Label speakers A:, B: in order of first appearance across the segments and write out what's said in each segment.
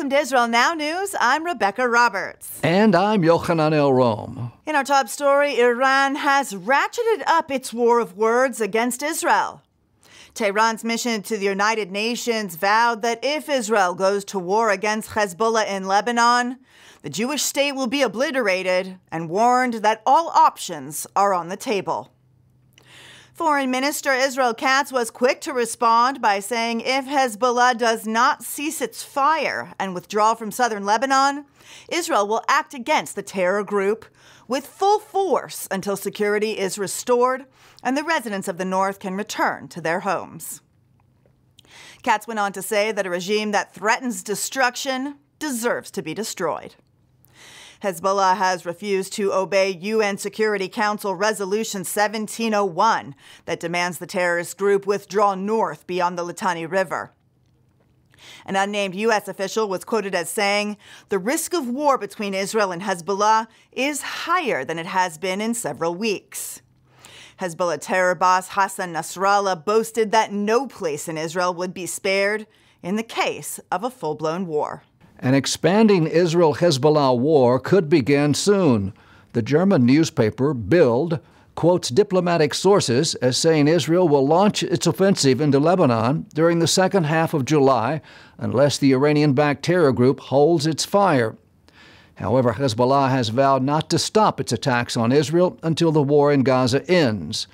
A: Welcome to Israel Now News. I'm Rebecca Roberts.
B: And I'm Yochanan El Rom.
A: In our top story, Iran has ratcheted up its war of words against Israel. Tehran's mission to the United Nations vowed that if Israel goes to war against Hezbollah in Lebanon, the Jewish state will be obliterated and warned that all options are on the table. Foreign Minister Israel Katz was quick to respond by saying if Hezbollah does not cease its fire and withdraw from southern Lebanon, Israel will act against the terror group with full force until security is restored and the residents of the north can return to their homes. Katz went on to say that a regime that threatens destruction deserves to be destroyed. Hezbollah has refused to obey UN Security Council Resolution 1701 that demands the terrorist group withdraw north beyond the Litani River. An unnamed U.S. official was quoted as saying, The risk of war between Israel and Hezbollah is higher than it has been in several weeks. Hezbollah terror boss Hassan Nasrallah boasted that no place in Israel would be spared in the case of a full blown war.
B: An expanding Israel Hezbollah war could begin soon. The German newspaper Bild quotes diplomatic sources as saying Israel will launch its offensive into Lebanon during the second half of July unless the Iranian backed terror group holds its fire. However, Hezbollah has vowed not to stop its attacks on Israel until the war in Gaza ends.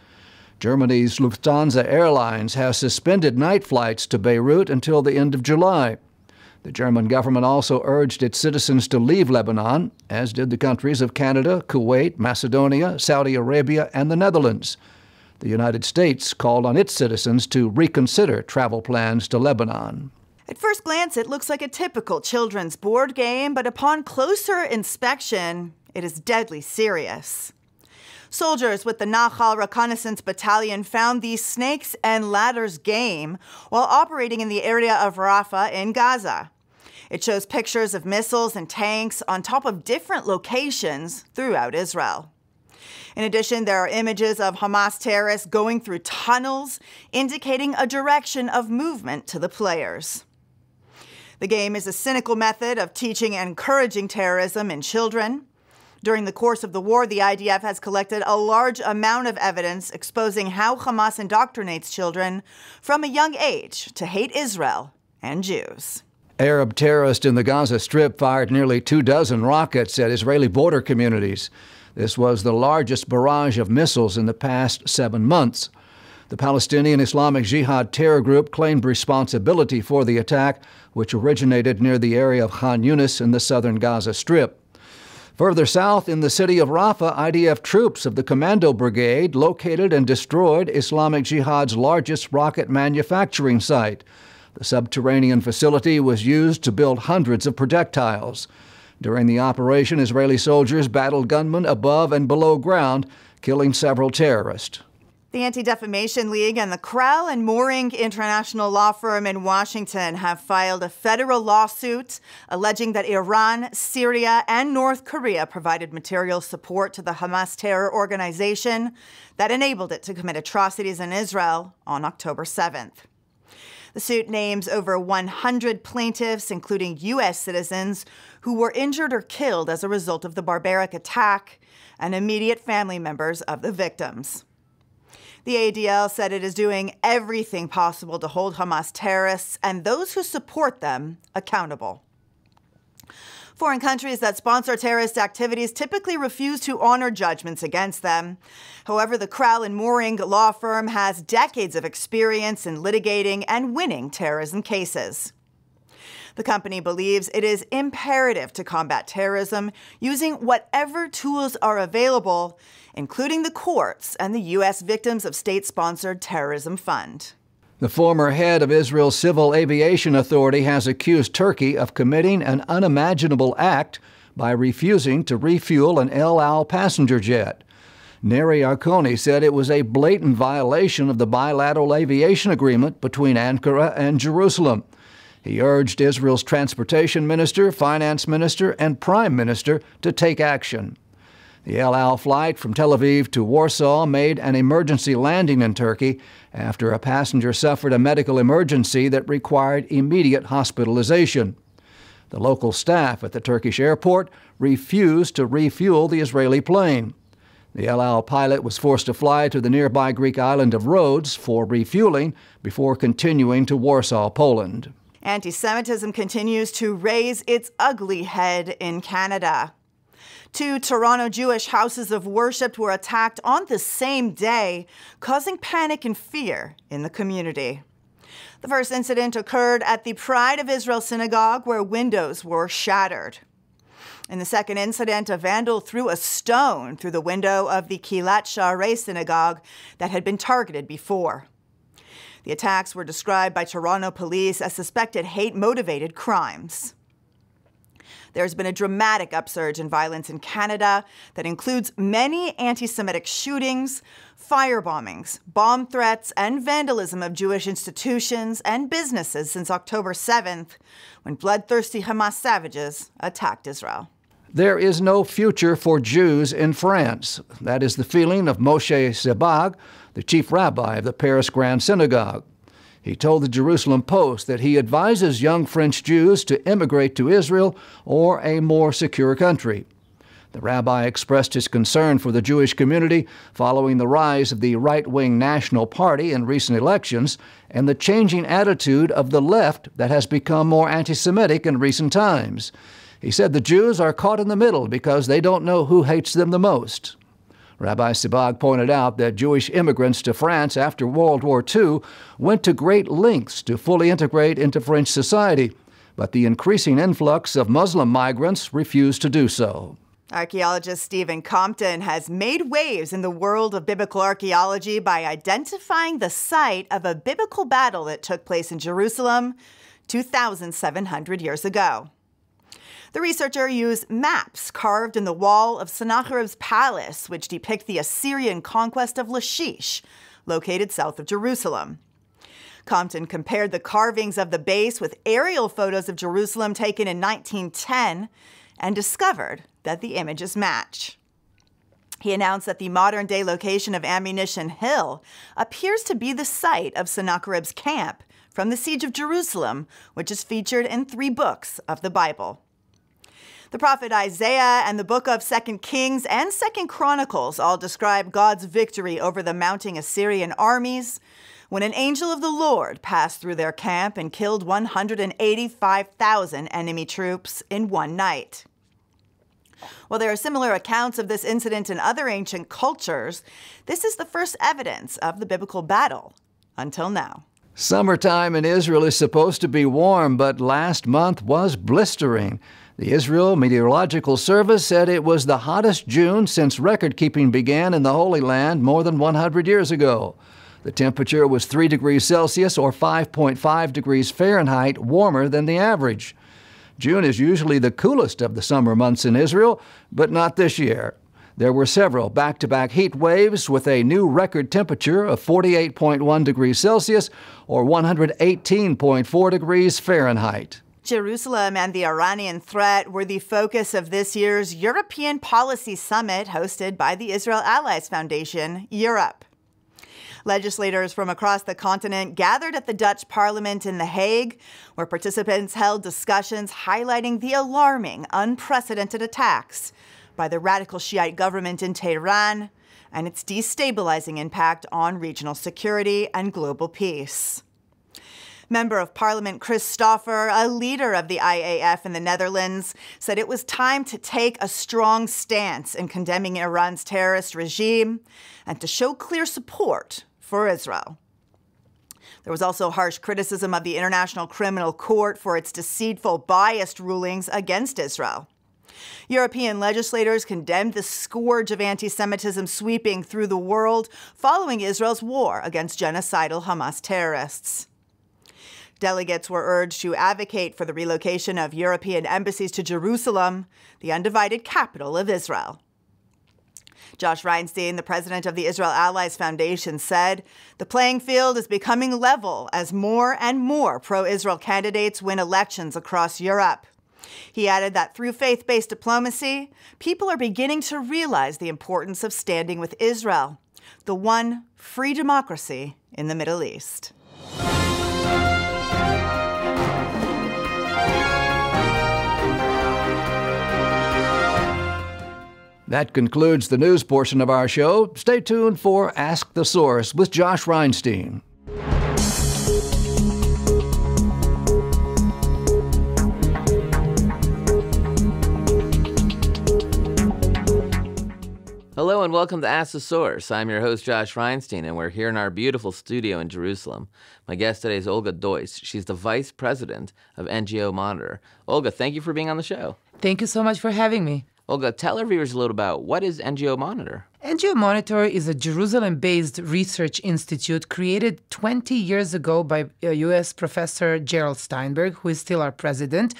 B: Germany's Lufthansa Airlines has suspended night flights to Beirut until the end of July. The German government also urged its citizens to leave Lebanon, as did the countries of Canada, Kuwait, Macedonia, Saudi Arabia, and the Netherlands. The United States called on its citizens to reconsider travel plans to Lebanon.
A: At first glance, it looks like a typical children's board game, but upon closer inspection, it is deadly serious. Soldiers with the Nahal Reconnaissance Battalion found the Snakes and Ladders game while operating in the area of Rafah in Gaza. It shows pictures of missiles and tanks on top of different locations throughout Israel. In addition, there are images of Hamas terrorists going through tunnels, indicating a direction of movement to the players. The game is a cynical method of teaching and encouraging terrorism in children. During the course of the war, the IDF has collected a large amount of evidence exposing how Hamas indoctrinates children from a young age to hate Israel and Jews.
B: Arab terrorists in the Gaza Strip fired nearly two dozen rockets at Israeli border communities. This was the largest barrage of missiles in the past seven months. The Palestinian Islamic Jihad terror group claimed responsibility for the attack, which originated near the area of Khan Yunis in the southern Gaza Strip. Further south, in the city of Rafah, IDF troops of the Commando Brigade located and destroyed Islamic Jihad's largest rocket manufacturing site. The subterranean facility was used to build hundreds of projectiles. During the operation, Israeli soldiers battled gunmen above and below ground, killing several terrorists.
A: The Anti Defamation League and the Crowell and Moring International Law Firm in Washington have filed a federal lawsuit alleging that Iran, Syria, and North Korea provided material support to the Hamas terror organization that enabled it to commit atrocities in Israel on October 7th. The suit names over 100 plaintiffs, including U.S. citizens, who were injured or killed as a result of the barbaric attack, and immediate family members of the victims. The ADL said it is doing everything possible to hold Hamas terrorists and those who support them accountable. Foreign countries that sponsor terrorist activities typically refuse to honor judgments against them. However, the Crowell and Moring law firm has decades of experience in litigating and winning terrorism cases. The company believes it is imperative to combat terrorism using whatever tools are available, including the courts and the U.S. Victims of State Sponsored Terrorism Fund.
B: The former head of Israel's Civil Aviation Authority has accused Turkey of committing an unimaginable act by refusing to refuel an El Al passenger jet. Neri Arconi said it was a blatant violation of the bilateral aviation agreement between Ankara and Jerusalem. He urged Israel's transportation minister, finance minister, and prime minister to take action. The El Al flight from Tel Aviv to Warsaw made an emergency landing in Turkey after a passenger suffered a medical emergency that required immediate hospitalization. The local staff at the Turkish airport refused to refuel the Israeli plane. The El Al pilot was forced to fly to the nearby Greek island of Rhodes for refueling before continuing to Warsaw, Poland.
A: Anti Semitism continues to raise its ugly head in Canada. Two Toronto Jewish houses of worship were attacked on the same day, causing panic and fear in the community. The first incident occurred at the Pride of Israel synagogue, where windows were shattered. In the second incident, a vandal threw a stone through the window of the Kilat Shaarei synagogue that had been targeted before. The attacks were described by Toronto police as suspected hate motivated crimes. There's been a dramatic upsurge in violence in Canada that includes many anti Semitic shootings, firebombings, bomb threats, and vandalism of Jewish institutions and businesses since October 7th, when bloodthirsty Hamas savages attacked Israel.
B: There is no future for Jews in France. That is the feeling of Moshe Sebbag, the chief rabbi of the Paris Grand Synagogue. He told the Jerusalem Post that he advises young French Jews to immigrate to Israel or a more secure country. The rabbi expressed his concern for the Jewish community following the rise of the right wing National Party in recent elections and the changing attitude of the left that has become more anti Semitic in recent times. He said the Jews are caught in the middle because they don't know who hates them the most. Rabbi Sebbag pointed out that Jewish immigrants to France after World War II went to great lengths to fully integrate into French society, but the increasing influx of Muslim migrants refused to do so.
A: Archaeologist Stephen Compton has made waves in the world of biblical archaeology by identifying the site of a biblical battle that took place in Jerusalem 2,700 years ago. The researcher used maps carved in the wall of Sennacherib's palace, which depict the Assyrian conquest of Lachish, located south of Jerusalem. Compton compared the carvings of the base with aerial photos of Jerusalem taken in 1910 and discovered that the images match. He announced that the modern day location of Ammunition Hill appears to be the site of Sennacherib's camp from the Siege of Jerusalem, which is featured in three books of the Bible. The prophet Isaiah and the book of 2nd Kings and 2nd Chronicles all describe God's victory over the mounting Assyrian armies when an angel of the Lord passed through their camp and killed 185,000 enemy troops in one night. While there are similar accounts of this incident in other ancient cultures, this is the first evidence of the biblical battle until now.
B: Summertime in Israel is supposed to be warm, but last month was blistering. The Israel Meteorological Service said it was the hottest June since record keeping began in the Holy Land more than 100 years ago. The temperature was 3 degrees Celsius or 5.5 degrees Fahrenheit warmer than the average. June is usually the coolest of the summer months in Israel, but not this year. There were several back to back heat waves with a new record temperature of 48.1 degrees Celsius or 118.4 degrees Fahrenheit.
A: Jerusalem and the Iranian threat were the focus of this year's European Policy Summit hosted by the Israel Allies Foundation, Europe. Legislators from across the continent gathered at the Dutch Parliament in The Hague, where participants held discussions highlighting the alarming, unprecedented attacks by the radical Shiite government in Tehran and its destabilizing impact on regional security and global peace. Member of Parliament Chris Stoffer, a leader of the IAF in the Netherlands, said it was time to take a strong stance in condemning Iran's terrorist regime and to show clear support for Israel. There was also harsh criticism of the International Criminal Court for its deceitful, biased rulings against Israel. European legislators condemned the scourge of anti Semitism sweeping through the world following Israel's war against genocidal Hamas terrorists. Delegates were urged to advocate for the relocation of European embassies to Jerusalem, the undivided capital of Israel. Josh Reinstein, the president of the Israel Allies Foundation, said the playing field is becoming level as more and more pro Israel candidates win elections across Europe. He added that through faith based diplomacy, people are beginning to realize the importance of standing with Israel, the one free democracy in the Middle East.
B: That concludes the news portion of our show. Stay tuned for Ask the Source with Josh Reinstein.
C: Hello and welcome to Ask the Source. I'm your host, Josh Reinstein, and we're here in our beautiful studio in Jerusalem. My guest today is Olga Deutsch. She's the vice president of NGO Monitor. Olga, thank you for being on the show.
D: Thank you so much for having me.
C: Olga, tell our viewers a little about what is NGO Monitor?
D: NGO Monitor is a Jerusalem based research institute created 20 years ago by US professor Gerald Steinberg, who is still our president.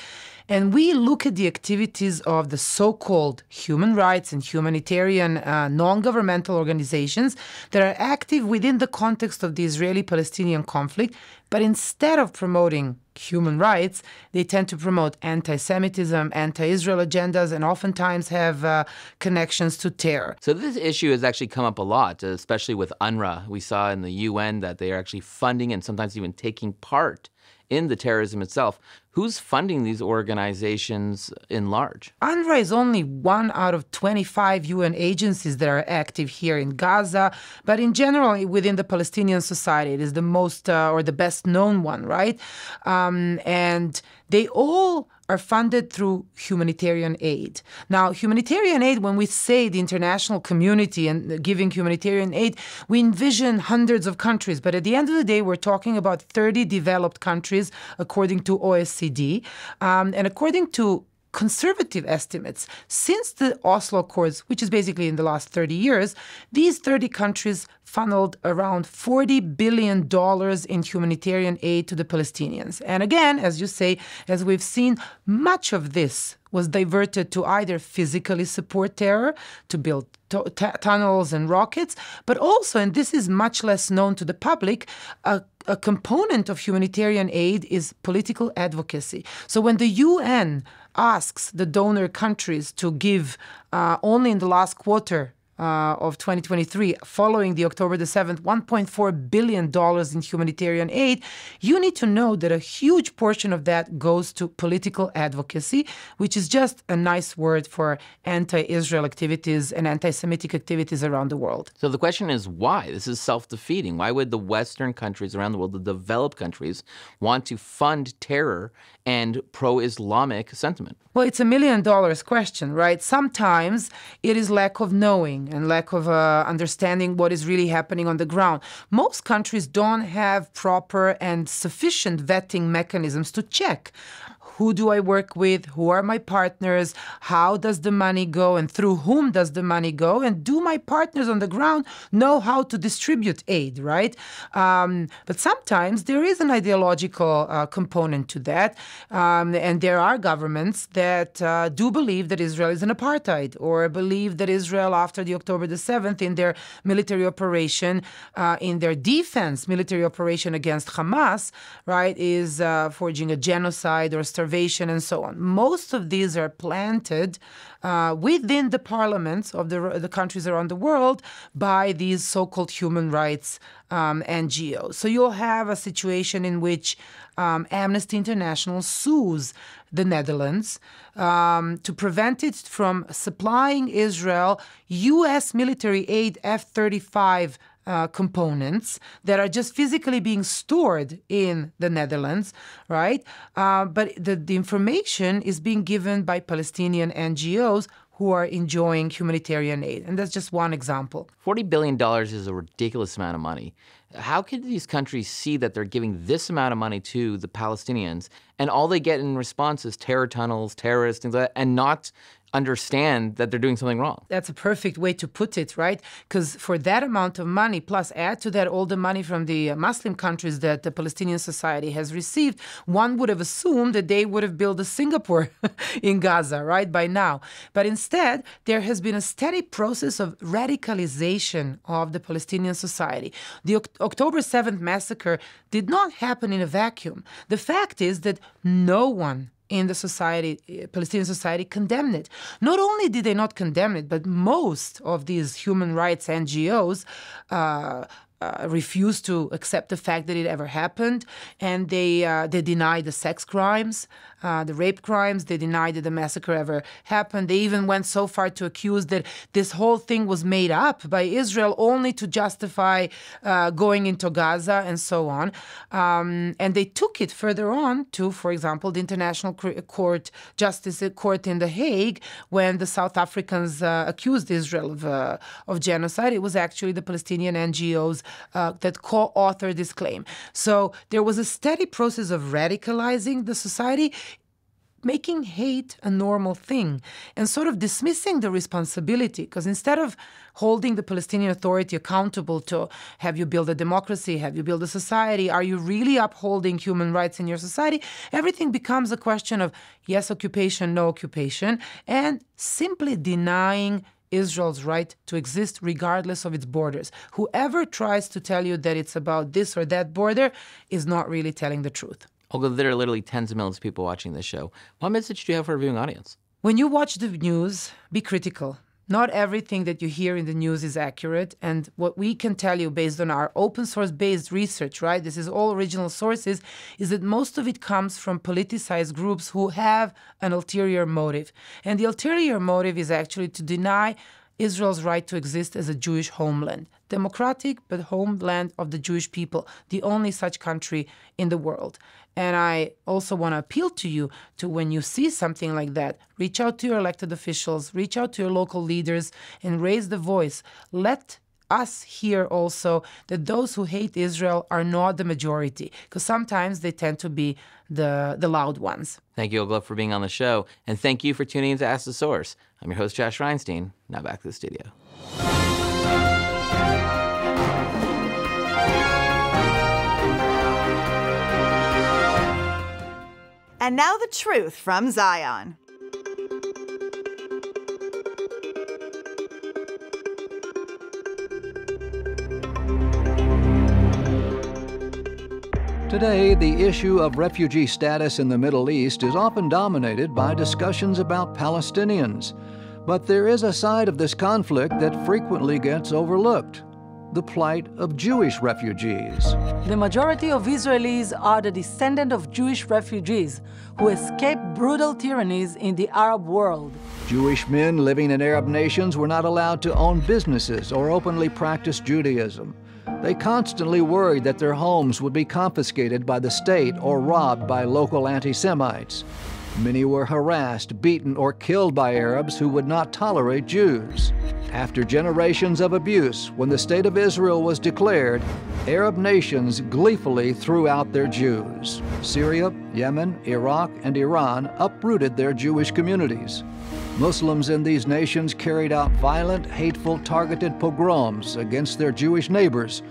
D: And we look at the activities of the so called human rights and humanitarian uh, non governmental organizations that are active within the context of the Israeli Palestinian conflict. But instead of promoting human rights, they tend to promote anti Semitism, anti Israel agendas, and oftentimes have uh, connections to terror.
C: So, this issue has actually come up a lot, especially with UNRWA. We saw in the UN that they are actually funding and sometimes even taking part in the terrorism itself. Who's funding these organizations in large?
D: UNRWA is only one out of 25 UN agencies that are active here in Gaza, but in general, within the Palestinian society, it is the most uh, or the best known one, right? Um, and they all are funded through humanitarian aid. Now, humanitarian aid, when we say the international community and giving humanitarian aid, we envision hundreds of countries. But at the end of the day, we're talking about 30 developed countries, according to OECD. Um, and according to conservative estimates, since the Oslo Accords, which is basically in the last 30 years, these 30 countries funneled around $40 billion in humanitarian aid to the Palestinians. And again, as you say, as we've seen, much of this was diverted to either physically support terror, to build tunnels and rockets, but also, and this is much less known to the public, a, a component of humanitarian aid is political advocacy. So when the UN asks the donor countries to give uh, only in the last quarter uh, of 2023, following the October the 7th, $1.4 billion in humanitarian aid, you need to know that a huge portion of that goes to political advocacy, which is just a nice word for anti Israel activities and anti Semitic activities around the world.
C: So the question is why? This is self defeating. Why would the Western countries around the world, the developed countries, want to fund terror and pro Islamic sentiment?
D: Well, it's a million dollars question, right? Sometimes it is lack of knowing and lack of uh, understanding what is really happening on the ground. Most countries don't have proper and sufficient vetting mechanisms to check who do I work with? Who are my partners? How does the money go? And through whom does the money go? And do my partners on the ground know how to distribute aid, right? Um, but sometimes there is an ideological uh, component to that. Um, and there are governments that uh, do believe that Israel is an apartheid or believe that Israel, after the October the 7th, in their military operation, uh, in their defense military operation against Hamas, right, is uh, forging a genocide or and so on. Most of these are planted uh, within the parliaments of the, the countries around the world by these so called human rights um, NGOs. So you'll have a situation in which um, Amnesty International sues the Netherlands um, to prevent it from supplying Israel U.S. military aid F 35 uh, components that are just physically being stored in the Netherlands, right? Uh, but the, the information is being given by Palestinian NGOs who are enjoying humanitarian aid. And that's just one example.
C: $40 billion is a ridiculous amount of money. How can these countries see that they're giving this amount of money to the Palestinians and all they get in response is terror tunnels, terrorists, things like that, and not understand that they're doing something wrong.
D: That's a perfect way to put it, right? Because for that amount of money, plus add to that all the money from the uh, Muslim countries that the Palestinian Society has received, one would have assumed that they would have built a Singapore in Gaza, right, by now. But instead, there has been a steady process of radicalization of the Palestinian Society. The October 7th massacre did not happen in a vacuum. The fact is that no one in the society, uh, Palestinian society, condemned it. Not only did they not condemn it, but most of these human rights NGOs uh, uh, refuse to accept the fact that it ever happened, and they uh, they deny the sex crimes, uh, the rape crimes. They deny that the massacre ever happened. They even went so far to accuse that this whole thing was made up by Israel only to justify uh, going into Gaza and so on. Um, and they took it further on to, for example, the International Court Justice Court in The Hague when the South Africans uh, accused Israel of of genocide. It was actually the Palestinian NGOs uh, that co authored this claim. So there was a steady process of radicalizing the society making hate a normal thing and sort of dismissing the responsibility. Because instead of holding the Palestinian Authority accountable to have you build a democracy, have you build a society, are you really upholding human rights in your society? Everything becomes a question of yes, occupation, no occupation, and simply denying Israel's right to exist regardless of its borders. Whoever tries to tell you that it's about this or that border is not really telling the truth.
C: Although there are literally tens of millions of people watching this show, what message do you have for a viewing audience?
D: When you watch the news, be critical not everything that you hear in the news is accurate. And what we can tell you based on our open source based research, right? This is all original sources, is that most of it comes from politicized groups who have an ulterior motive. And the ulterior motive is actually to deny Israel's right to exist as a Jewish homeland, democratic but homeland of the Jewish people, the only such country in the world. And I also want to appeal to you to when you see something like that, reach out to your elected officials, reach out to your local leaders, and raise the voice. Let us hear also that those who hate Israel are not the majority, because sometimes they tend to be the, the loud ones.
C: Thank you, Olga, for being on the show. And thank you for tuning in to Ask the Source. I'm your host, Josh Reinstein. Now back to the studio.
A: And now the truth from Zion.
B: Today, the issue of refugee status in the Middle East is often dominated by discussions about Palestinians. But there is a side of this conflict that frequently gets overlooked the plight of Jewish refugees.
E: The majority of Israelis are the descendant of Jewish refugees who escaped brutal tyrannies in the Arab world.
B: Jewish men living in Arab nations were not allowed to own businesses or openly practice Judaism. They constantly worried that their homes would be confiscated by the state or robbed by local anti Semites. Many were harassed, beaten, or killed by Arabs who would not tolerate Jews. After generations of abuse, when the State of Israel was declared, Arab nations gleefully threw out their Jews. Syria, Yemen, Iraq, and Iran uprooted their Jewish communities. Muslims in these nations carried out violent, hateful, targeted pogroms against their Jewish neighbors,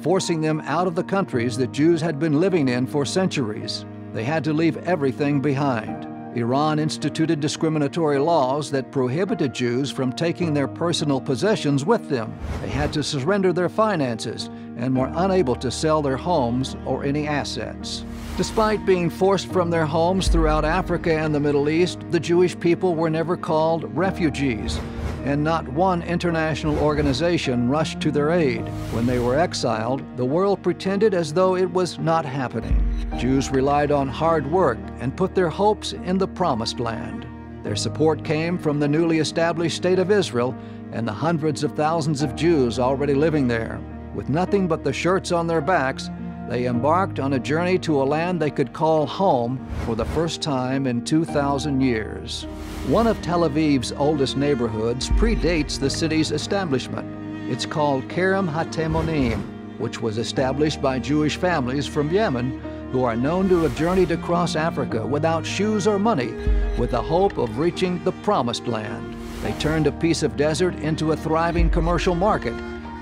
B: forcing them out of the countries that Jews had been living in for centuries. They had to leave everything behind. Iran instituted discriminatory laws that prohibited Jews from taking their personal possessions with them. They had to surrender their finances and were unable to sell their homes or any assets. Despite being forced from their homes throughout Africa and the Middle East, the Jewish people were never called refugees and not one international organization rushed to their aid. When they were exiled, the world pretended as though it was not happening. Jews relied on hard work and put their hopes in the Promised Land. Their support came from the newly established State of Israel and the hundreds of thousands of Jews already living there. With nothing but the shirts on their backs, they embarked on a journey to a land they could call home for the first time in 2,000 years. One of Tel Aviv's oldest neighborhoods predates the city's establishment. It's called Kerem HaTemonim, which was established by Jewish families from Yemen who are known to have journeyed across Africa without shoes or money with the hope of reaching the Promised Land. They turned a piece of desert into a thriving commercial market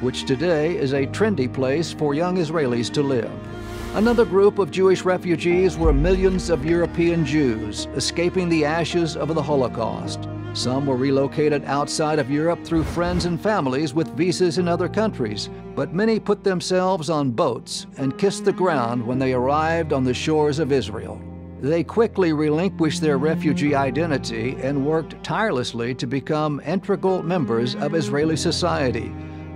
B: which today is a trendy place for young Israelis to live. Another group of Jewish refugees were millions of European Jews escaping the ashes of the Holocaust. Some were relocated outside of Europe through friends and families with visas in other countries, but many put themselves on boats and kissed the ground when they arrived on the shores of Israel. They quickly relinquished their refugee identity and worked tirelessly to become integral members of Israeli society,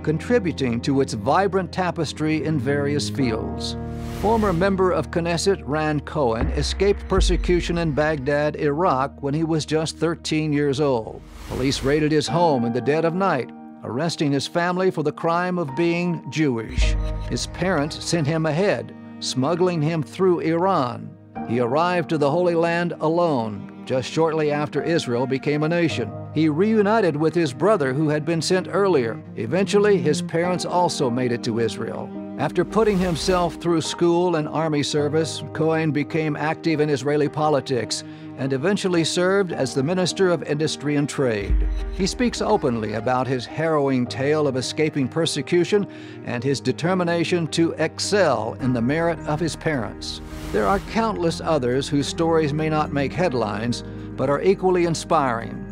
B: contributing to its vibrant tapestry in various fields. Former member of Knesset Ran Cohen escaped persecution in Baghdad, Iraq, when he was just 13 years old. Police raided his home in the dead of night, arresting his family for the crime of being Jewish. His parents sent him ahead, smuggling him through Iran. He arrived to the Holy Land alone, just shortly after Israel became a nation. He reunited with his brother who had been sent earlier. Eventually, his parents also made it to Israel. After putting himself through school and army service, Cohen became active in Israeli politics and eventually served as the Minister of Industry and Trade. He speaks openly about his harrowing tale of escaping persecution and his determination to excel in the merit of his parents. There are countless others whose stories may not make headlines, but are equally inspiring.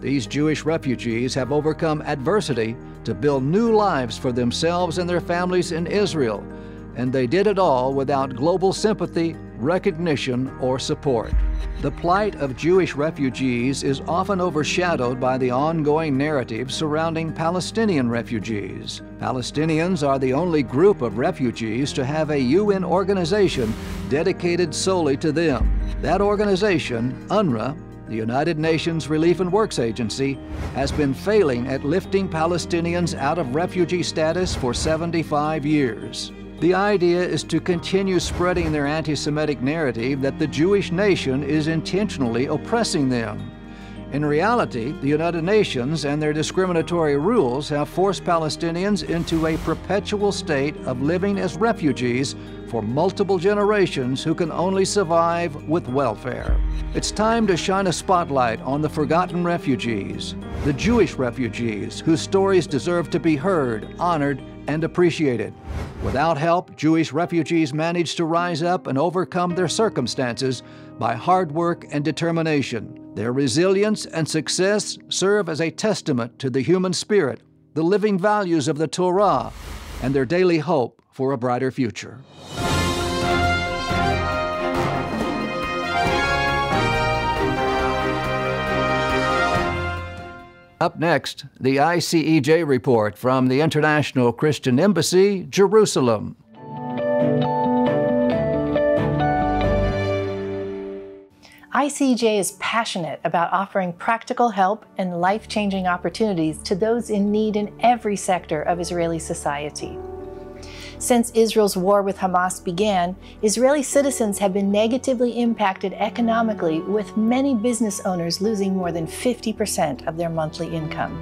B: These Jewish refugees have overcome adversity to build new lives for themselves and their families in Israel, and they did it all without global sympathy, recognition, or support. The plight of Jewish refugees is often overshadowed by the ongoing narrative surrounding Palestinian refugees. Palestinians are the only group of refugees to have a UN organization dedicated solely to them. That organization, UNRWA, the United Nations Relief and Works Agency, has been failing at lifting Palestinians out of refugee status for 75 years. The idea is to continue spreading their anti Semitic narrative that the Jewish nation is intentionally oppressing them. In reality, the United Nations and their discriminatory rules have forced Palestinians into a perpetual state of living as refugees for multiple generations who can only survive with welfare. It's time to shine a spotlight on the forgotten refugees, the Jewish refugees whose stories deserve to be heard, honored, and appreciated. Without help, Jewish refugees manage to rise up and overcome their circumstances by hard work and determination. Their resilience and success serve as a testament to the human spirit, the living values of the Torah, and their daily hope for a brighter future. Up next, the ICEJ report from the International Christian Embassy, Jerusalem.
F: ICEJ is passionate about offering practical help and life changing opportunities to those in need in every sector of Israeli society. Since Israel's war with Hamas began, Israeli citizens have been negatively impacted economically, with many business owners losing more than 50% of their monthly income.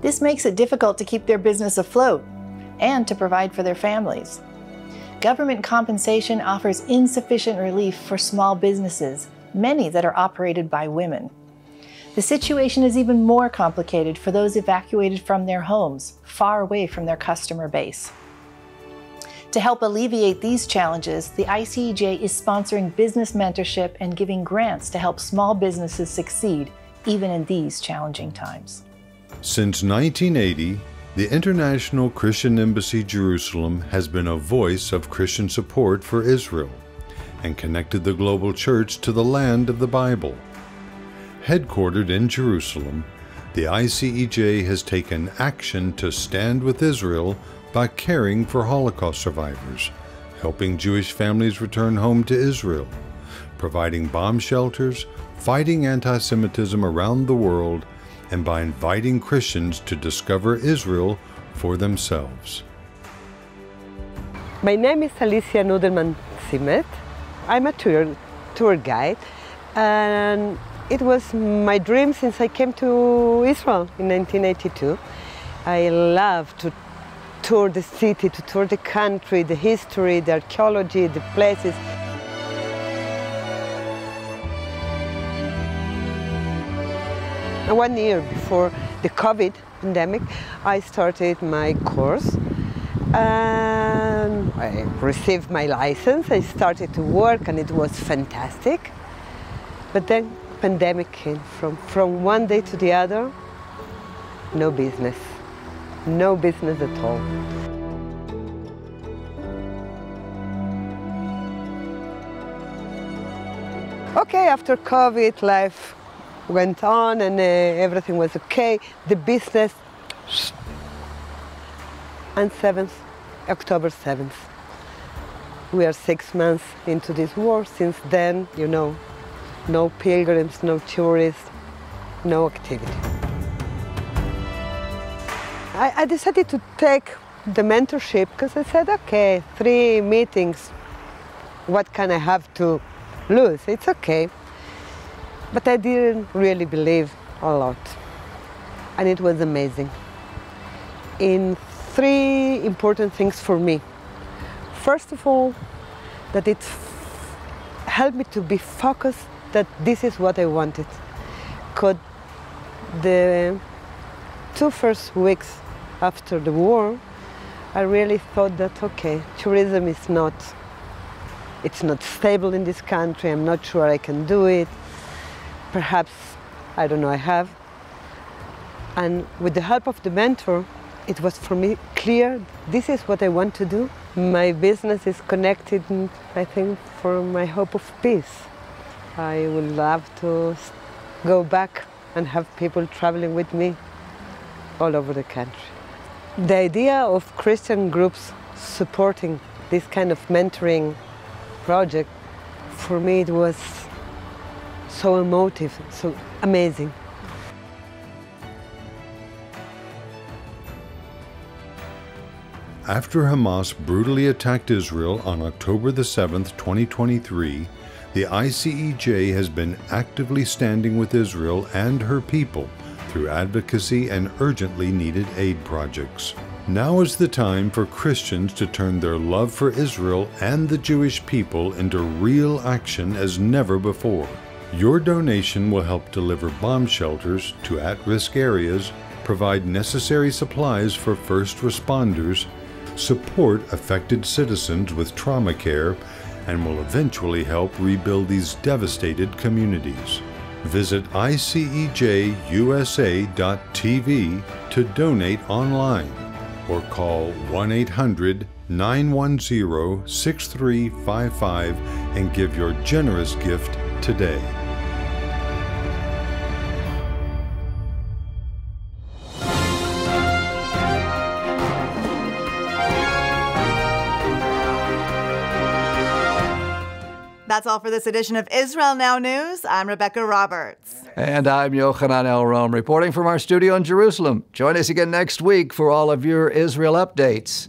F: This makes it difficult to keep their business afloat and to provide for their families. Government compensation offers insufficient relief for small businesses, many that are operated by women. The situation is even more complicated for those evacuated from their homes, far away from their customer base. To help alleviate these challenges, the ICEJ is sponsoring business mentorship and giving grants to help small businesses succeed even in these challenging times.
G: Since 1980, the International Christian Embassy Jerusalem has been a voice of Christian support for Israel and connected the global church to the land of the Bible. Headquartered in Jerusalem, the ICEJ has taken action to stand with Israel by caring for Holocaust survivors, helping Jewish families return home to Israel, providing bomb shelters, fighting anti Semitism around the world, and by inviting Christians to discover Israel for themselves.
H: My name is Alicia Nudelman Simet. I'm a tour, tour guide, and it was my dream since I came to Israel in 1982. I love to tour the city, to tour the country, the history, the archaeology, the places. One year before the COVID pandemic, I started my course I received my license. I started to work and it was fantastic. But then pandemic came from, from one day to the other, no business no business at all. Okay, after COVID, life went on and uh, everything was okay. The business and 7th, October 7th. We are six months into this war. Since then, you know, no pilgrims, no tourists, no activity. I, I decided to take the mentorship because I said, okay, three meetings, what can I have to lose? It's okay. But I didn't really believe a lot. And it was amazing. In three important things for me. First of all, that it helped me to be focused that this is what I wanted. Because the two first weeks after the war, I really thought that okay, tourism is not it's not stable in this country. I'm not sure I can do it. Perhaps I don't know. I have. And with the help of the mentor, it was for me clear this is what I want to do. My business is connected, I think, for my hope of peace. I would love to go back and have people traveling with me all over the country. The idea of Christian groups supporting this kind of mentoring project, for me it was so emotive, so amazing.
G: After Hamas brutally attacked Israel on October the 7th, 2023, the ICEJ has been actively standing with Israel and her people through advocacy and urgently needed aid projects. Now is the time for Christians to turn their love for Israel and the Jewish people into real action as never before. Your donation will help deliver bomb shelters to at risk areas, provide necessary supplies for first responders, support affected citizens with trauma care, and will eventually help rebuild these devastated communities. Visit ICEJUSA.tv to donate online or call 1 800 910 6355 and give your generous gift today.
A: That's all for this edition of Israel Now News. I'm Rebecca Roberts.
B: And I'm Yochanan Elrom reporting from our studio in Jerusalem. Join us again next week for all of your Israel updates.